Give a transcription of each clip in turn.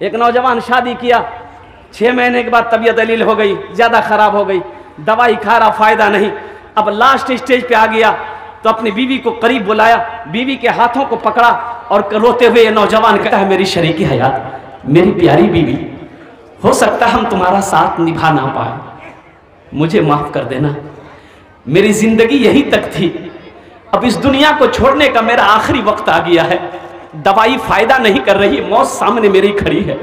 एक नौजवान शादी किया। छह महीने के बाद तबीयत दलील हो गई, ज़्यादा ख़राब हो गई। दवाई खा रहा, फ़ायदा नहीं। अब लास्ट स्टेज पे आ गया। तो अपनी बीवी को करीब बुलाया। बीवी के हाथों को पकड़ा और रोते हुए ये नौजवान कहता है, मेरी शरीकी हयात, मेरी प्यारी बीवी, हो सकता हम तुम्हारा साथ निभा ना पाए। मुझे माफ़ कर देना। मेरी ज़िंदगी यही तक थी। अब इस दुनिया को छोड़ने का मेरा आखिरी वक्त आ गया है। दवाई फ़ायदा नहीं कर रही, मौत सामने मेरी खड़ी है।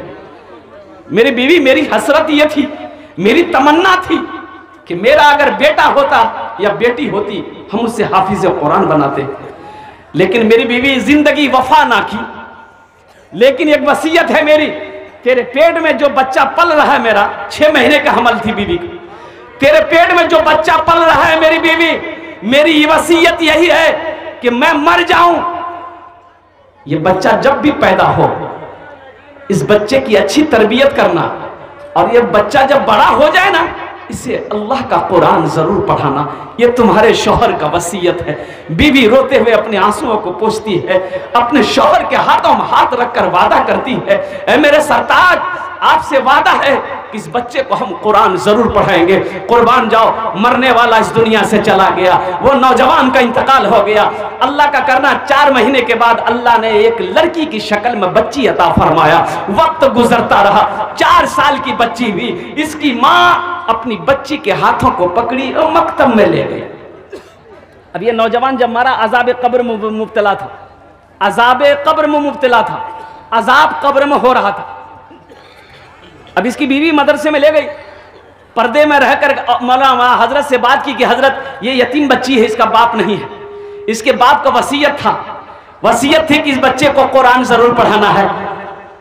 मेरी बीवी मेरी हसरत ये थी, मेरी तमन्ना थी कि मेरा अगर बेटा होता या बेटी होती, हम उससे हाफिज कुरान बनाते। लेकिन मेरी बीवी ज़िंदगी वफा ना की। लेकिन एक वसीयत है मेरी, तेरे पेट में जो बच्चा पल रहा है मेरा, छह महीने का हमल थी बीवी की। तेरे पेट में जो बच्चा पल रहा है मेरी बीवी, मेरी वसीयत यही है कि मैं मर जाऊँ ये बच्चा जब भी पैदा हो, इस बच्चे की अच्छी तरबियत करना, और ये बच्चा जब बड़ा हो जाए ना, इसे अल्लाह का कुरान ज़रूर पढ़ाना। ये तुम्हारे शोहर का वसीयत है। बीवी रोते हुए अपने आंसुओं को पोछती है, अपने शोहर के हाथों में हाथ रखकर वादा करती है ए मेरे सरताज आपसे वादा है कि इस बच्चे को हम कुरान ज़रूर पढ़ाएँगे। कुर्बान जाओ, मरने वाला इस दुनिया से चला गया। वो नौजवान का इंतकाल हो गया। अल्लाह का करना चार महीने के बाद अल्लाह ने एक लड़की की शक्ल में बच्ची अता फरमाया। वक्त गुजरता रहा। चार साल की बच्ची हुई इसकी माँ अपनी बच्ची के हाथों को पकड़ी और मकतब में ले गई। अब ये नौजवान जब मरा, अजाब कब्र में मुब्तला था। अजाब कब्र में मुब्तला था। अजाब कब्र में हो रहा था। अब इसकी बीवी मदरसे में ले गई। पर्दे में रहकर मौलाना हज़रत से बात की कि हज़रत, ये यतीम बच्ची है, इसका बाप नहीं है। इसके बाप का वसीयत था। वसीयत थी कि इस बच्चे को कुरान ज़रूर पढ़ाना है।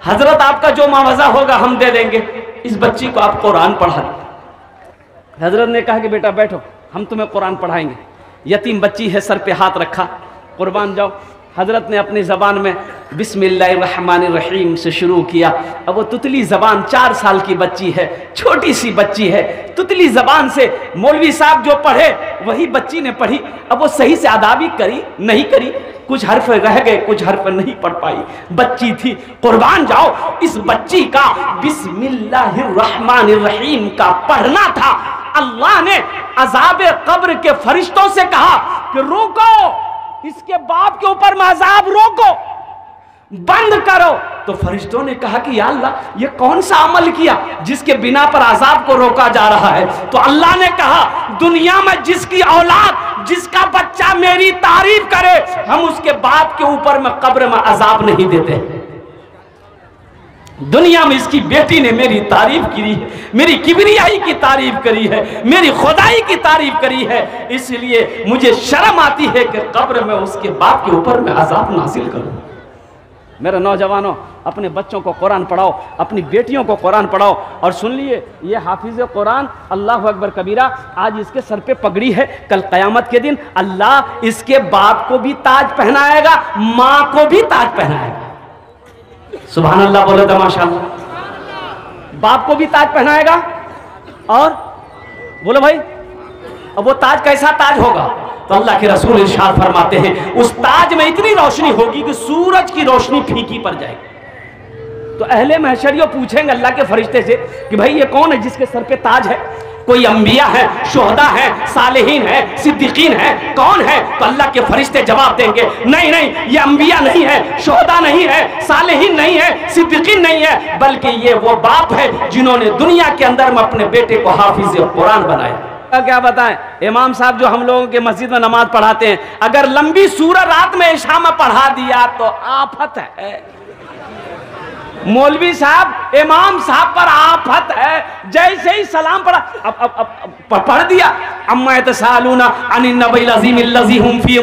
हज़रत, आपका जो मुआवजा होगा, हम दे देंगे। इस बच्ची को आप कुरान पढ़ा दें। हज़रत ने कहा कि बेटा बैठो, हम तुम्हें कुरान पढ़ाएँगे। यतीम बच्ची है, सर पे हाथ रखा। कुर्बान जाओ। हज़रत ने अपनी ज़बान में बिस्मिल्लाहिर्रहमानिर्रहीम से शुरू किया। अब वो तुतली ज़बान चार साल की बच्ची है, छोटी सी बच्ची है। तुतली ज़बान से मौलवी साहब जो पढ़े, वही बच्ची ने पढ़ी। अब वो सही से अदाबी करी, नहीं करी। कुछ हर्फ रह गए, कुछ हर्फ नहीं पढ़ पाई। बच्ची थी। कुर्बान जाओ, इस बच्ची का बिस्मिल्लाहिर्रहमानिर्रहीम का पढ़ना था। अल्लाह ने अजाब कब्र के फरिश्तों से कहा कि रोको। इसके बाप के ऊपर मजाब रोको, बंद करो। तो फरिश्तों ने कहा कि अल्लाह, ये कौन सा अमल किया जिसके बिना पर आजाब को रोका जा रहा है? तो अल्लाह ने कहा, दुनिया में जिसकी औलाद, जिसका बच्चा मेरी तारीफ़ करे, हम उसके बाप के ऊपर में कब्र में अजाब नहीं देते। दुनिया में इसकी बेटी ने मेरी तारीफ़ की है मेरी किबरियाई की तारीफ़ करी है, मेरी खुदाई की तारीफ़ करी है। इसलिए मुझे शर्म आती है कि कब्र में उसके बाप के ऊपर मैं अजाब नासिल करूँ। मेरे नौजवानों, अपने बच्चों को कुरान पढ़ाओ, अपनी बेटियों को कुरान पढ़ाओ और सुन लिए, ये हाफिज कुरान, अल्लाह अकबर कबीरा, आज इसके सर पे पगड़ी है, कल कयामत के दिन अल्लाह इसके बाप को भी ताज पहनाएगा, माँ को भी ताज पहनाएगा। सुबह अल्लाह बोले तमाशा। बाप को भी ताज पहनाएगा और बोलो भाई, अब वो ताज कैसा ताज होगा? तो अल्लाह के रसूल इरशाद फरमाते हैं, उस ताज में इतनी रोशनी होगी कि सूरज की रोशनी फीकी पड़ जाएगी। तो अहले महशरियों पूछेंगे अल्लाह के फरिश्ते से कि भाई ये कौन है जिसके सर पे ताज है? कोई अंबिया है, शोहदा है, सालेहीन है, सिद्दीकीन है, कौन है? तो अल्लाह के फरिश्ते जवाब देंगे, नहीं नहीं, ये अंबिया नहीं है, शोहदा नहीं है, सालेहीन नहीं है, सिद्दीकीन नहीं है, बल्कि ये वो बाप है जिन्होंने दुनिया के अंदर में अपने बेटे को हाफिज कुरान बनाया। क्या बताएँ? इमाम साहब जो हम लोगों के मस्जिद में नमाज़ पढ़ाते हैं, अगर लंबी सूरत रात में ईशा में पढ़ा दिया तो आफत है। मौलवी साहब, इमाम साहब पर आफत है। जैसे ही सलाम पढ़ा, अब अब अब पढ़ दिया। अम्मा तसालूना अजीम लजी हुम फ़ी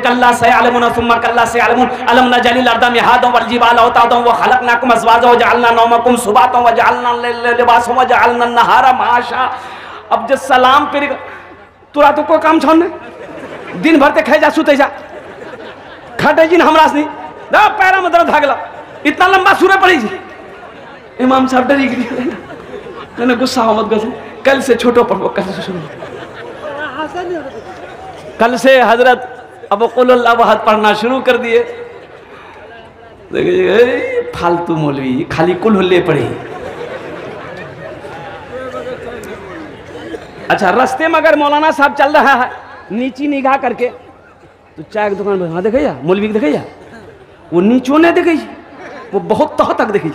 कल्ला सयअलमुन सुम्मा कल्ला सयअलमुन अलम मिहादा वल जिबाल व जअलना नौमकुम नहारा माशा। अब जो सलाम फिर तोरा तो कोई काम छोड़ने? दिन भर ते खाई जा सुते जा खटे जी हमरा से नहीं पैरा में दर्द भागला इतना लंबा सूर्य पड़ी जी इमाम साहब डरी गई मैंने गुस्सा मत गस कल से छोटो पढ़ो कल से शुरू कल से हज़रत अब कुल पढ़ना शुरू कर दिए। देखिए फालतू मौलवी, खाली कुल हुल्ले पड़े अच्छा रास्ते में अगर मौलाना साहब चल रहा है, नीची निगाह करके तो चाय की दुकान पर हाँ मौलवी के देखैया वो नीचो नहीं देखे वो बहुत तह तक देखे।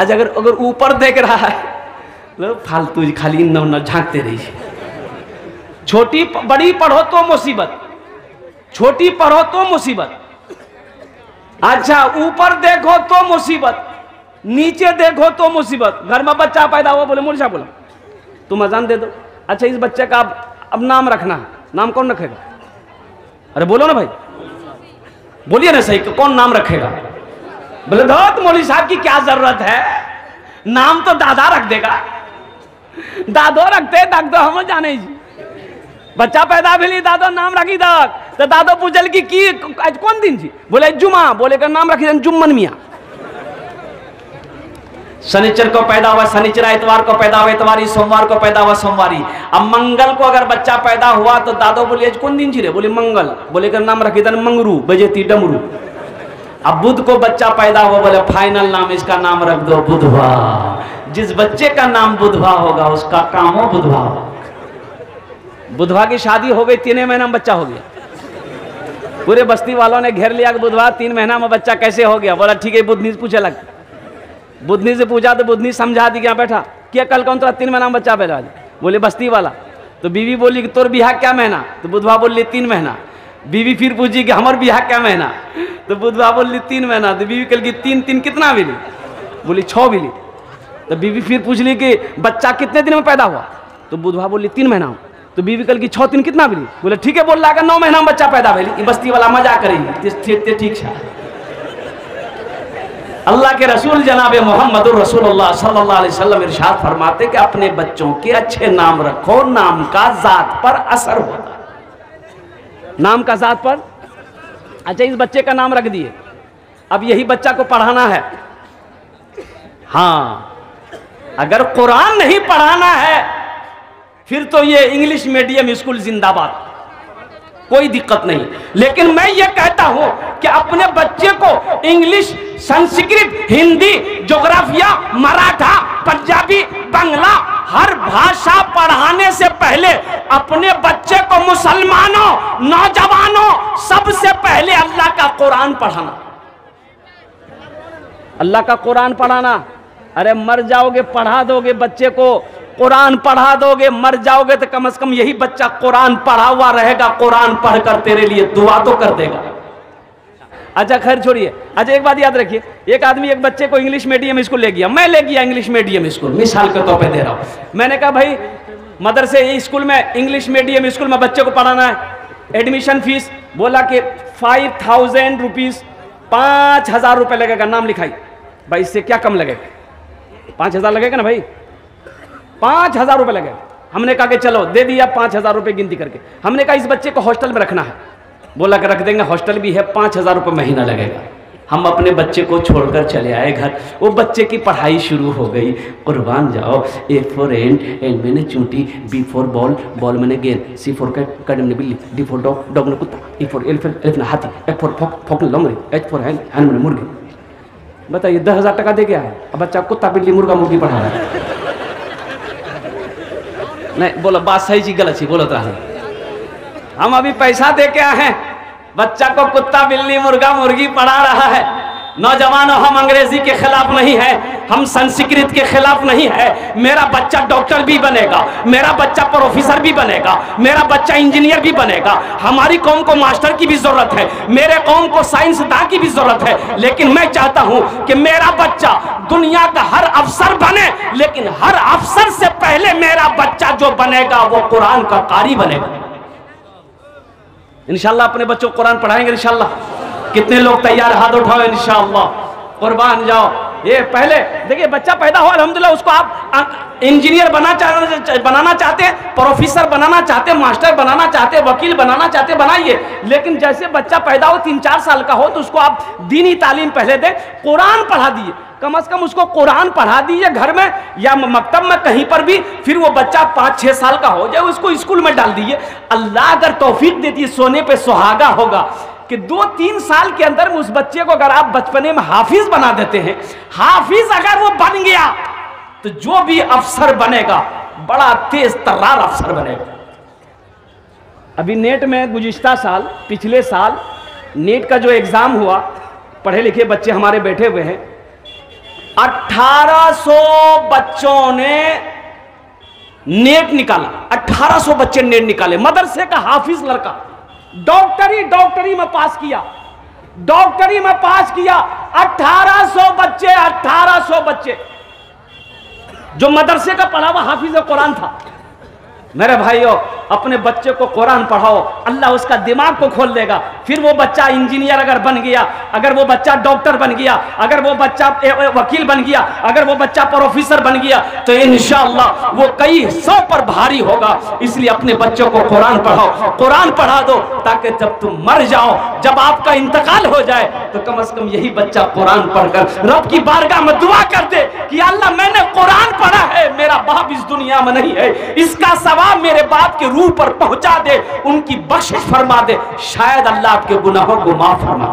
आज अगर अगर ऊपर देख रहा है फालतू खाली न न झांकते रही छोटी बड़ी पढ़ो तो मुसीबत। छोटी पढ़ो तो मुसीबत। अच्छा ऊपर देखो तो मुसीबत। नीचे देखो तो मुसीबत। घर में बच्चा पैदा हुआ, बोले मुर्शा बोला, तुम अजान दे दो। अच्छा इस बच्चे का अब अब नाम रखना नाम कौन रखेगा? अरे बोलो ना भाई। बोलिए ना सही, कौन नाम रखेगा? बोले मौली साहब की क्या ज़रूरत है? नाम तो दादा रख देगा। दादो रखते दादो हम जाने जी। बच्चा पैदा भेली दादो नाम रखी दक तो दादो पूछल की की, आज कौन दिन जी? बोले जुमा बोले, का नाम रखी जुम्मन मिया। शनिचर को पैदा हुआ, शनिचर इतवार को पैदा हुआ इतवारी सोमवार को पैदा हुआ, सोमवारी। अब मंगल को अगर बच्चा पैदा हुआ तो दादो बोले कौन दिन जी बोले, मंगल। बोले का नाम रखी दन मंगरू, बजेती डमरू। अब बुध को बच्चा पैदा हुआ, बोले, फाइनल नाम, इसका नाम रख दो, बुधवा। जिस बच्चे का नाम बुधवा होगा, उसका काम हो बुधवा बुधवा की शादी हो गई, तीन महीना में बच्चा हो गया। पूरे बस्ती वालों ने घेर लिया बुधवा, तीन महीना में बच्चा कैसे हो गया? बोला, ठीक है बुधनी से पूछे लग बुधनी से पूछा तो बुधनी समझा दी क्या बैठा। क्या कल कौन तेरा तीन महीना में बच्चा पैदा बोले, बस्ती वाला। तो बीवी बोली कि तोर बिहार क्या महीना? तो बुधवा बोली, तीन महीना। बीवी फिर पूछी कि हमार बिहार क्या महीना? तो बुधवा बोली, तीन महीना। तो बीवी कल की तीन तीन कितना मिली बोली, छः मिली तो बीवी फिर पूछ ली कि बच्चा कितने दिन में पैदा हुआ? तो बुधवा बोली, तीन महीना तो बीवी कल की छः दिन कितना मिली बोले, ठीक है, बोल रहा नौ महीना में बच्चा पैदा भेली बस्ती वाला मज़ा करेगी। ठीक है अल्लाह के रसूल जनाब मोहम्मद सल्लल्लाहु इरशाद फरमाते कि अपने बच्चों के अच्छे नाम रखो, नाम का जात पर असर होता नाम का जात पर? अच्छा इस बच्चे का नाम रख दिए। अब यही बच्चा को पढ़ाना है। हाँ अगर कुरान नहीं पढ़ाना है, फिर तो ये इंग्लिश मीडियम स्कूल जिंदाबाद। कोई दिक्कत नहीं। लेकिन मैं ये कहता हूँ कि अपने बच्चे को इंग्लिश, संस्कृत, हिंदी जोग्राफिया मराठा, पंजाबी, बंगला, हर भाषा पढ़ाने से पहले अपने बच्चे को मुसलमानों, नौजवानों, सबसे पहले अल्लाह का कुरान पढ़ाना। अल्लाह का कुरान पढ़ाना। अरे मर जाओगे, पढ़ा दोगे बच्चे को। कुरान पढ़ा दोगे, मर जाओगे तो कम से कम यही बच्चा कुरान पढ़ा हुआ रहेगा, कुरान पढ़कर तेरे लिए दुआ तो कर देगा। अच्छा खैर छोड़िए। अच्छा एक बात याद रखिए, एक आदमी, एक बच्चे को इंग्लिश मीडियम स्कूल ले गया। मैं ले गया इंग्लिश मीडियम स्कूल मिसाल के तौर पे दे रहा हूँ। मैंने कहा, भाई, मदरसे स्कूल में इंग्लिश मीडियम स्कूल में बच्चे को पढ़ाना है। एडमिशन फ़ीस बोला कि फाइव थाउज़ेंड रुपीज़ पाँच हज़ार रुपये लगेगा। नाम लिखाई। भाई, इससे क्या कम लगेगा? पाँच हज़ार लगेगा ना भाई? पाँच हज़ार रुपये लगे। हमने कहा कि चलो, दे दिया पाँच हज़ार रुपये गिनती करके। हमने कहा, इस बच्चे को हॉस्टल में रखना है। बोला कि रख देंगे, हॉस्टल भी है, पाँच हज़ार रुपये महीना लगेगा। हम अपने बच्चे को छोड़कर चले आए घर। वो बच्चे की पढ़ाई शुरू हो गई। कुर्बान जाओ ए फॉर एंड एंड मैंने चूंटी बी फॉर बॉल बॉल मैंने गेंद सी फॉर कैट कैट मैंने बिल्ली डी फॉर डॉग डॉग ने कुत्ता ई फॉर एलिफेंट एलिफेंट हाथी एफ़ फॉर फॉक फॉक ने लोमड़ी एच फॉर हैंड हैंड मैंने मुर्गी। बताइए, दस हज़ार टका दे गया है बच्चा कुत्ता, बिल्ली, मुर्गा, मुर्गी पढ़ा रहा है। नहीं, बोलो, बात सही चीज़ गलत चीज़ बोलो तो हम अभी पैसा दे के आए हैं। बच्चा को कुत्ता बिल्ली मुर्गा मुर्गी पढ़ा रहा है। नौजवानों, हम अंग्रेज़ी के खिलाफ नहीं है, हम संस्कृत के खिलाफ नहीं है। मेरा बच्चा डॉक्टर भी बनेगा, मेरा बच्चा प्रोफेसर भी बनेगा, मेरा बच्चा इंजीनियर भी बनेगा। हमारी कौम को मास्टर की भी ज़रूरत है, मेरे कौम को साइंसदान की भी ज़रूरत है। लेकिन मैं चाहता हूँ कि मेरा बच्चा दुनिया का हर अफसर बने, लेकिन हर अफसर से पहले मेरा बच्चा जो बनेगा, वो कुरान का कारी बनेगा। इंशाल्लाह अपने बच्चों को कुरान पढ़ाएँगे इंशाल्लाह कितने लोग तैयार हाथ उठाओ इंशाल्लाह कुर्बान जाओ। ये पहले, देखिए, बच्चा पैदा हुआ अलहमदिल्ला उसको आप इंजीनियर बना चाह बनाना चाहते हैं, प्रोफेसर बनाना चाहते हैं, मास्टर बनाना चाहते हैं, वकील बनाना चाहते बनाइए। लेकिन जैसे बच्चा पैदा हो, तीन चार साल का हो तो उसको आप दीनी तालीम पहले दें, कुरान पढ़ा दिए कम अज कम उसको कुरान पढ़ा दीजिए घर में, या मकतब में, कहीं पर भी, फिर वो बच्चा पाँच छः साल का हो जाए, उसको स्कूल में डाल दीजिए। अल्लाह अगर तोफीक देती है, सोने पे सुहागा होगा। कि दो तीन साल के अंदर में उस बच्चे को अगर आप बचपने में हाफिज बना देते हैं, हाफिज अगर वो बन गया तो जो भी अफसर बनेगा, बड़ा तेज तर्रार अफसर बनेगा। अभी नेट में गुजश्ता साल, पिछले साल, नेट का जो एग्ज़ाम हुआ पढ़े लिखे बच्चे हमारे बैठे हुए हैं 1800 बच्चों ने नेट निकाला 1800 बच्चे नेट निकाले, मदरसे का हाफिज लड़का। डॉक्टरी डॉक्टरी में पास किया। डॉक्टरी में पास किया। 1800 बच्चे 1800 बच्चे। जो मदरसे का पढ़ा हुआ हाफिज कुरान था। मेरे भाइयों, अपने बच्चे को कुरान पढ़ाओ। अल्लाह उसका दिमाग को खोल देगा। फिर वो बच्चा इंजीनियर अगर बन गया, अगर वो बच्चा डॉक्टर बन गया, अगर वो बच्चा वकील बन गया, अगर वो बच्चा प्रोफेसर बन गया तो इन वो कई सौ पर भारी होगा। इसलिए अपने बच्चों को कुरान पढ़ाओ। कुरान पढ़ा दो, ताकि जब तुम मर जाओ, जब आपका इंतकाल हो जाए तो कम अज कम यही बच्चा कुरान पढ़कर, रब की बारगाह में दुआ कर दे कि अल्लाह मैंने कुरान पढ़ा है, मेरा बाप इस दुनिया में नहीं है। इसका सवाब मेरे बाप के रूह पर पहुँचा दे, उनकी बख्शिश फरमा दे। शायद अल्लाह आपके गुनाहों को माफ़ फरमा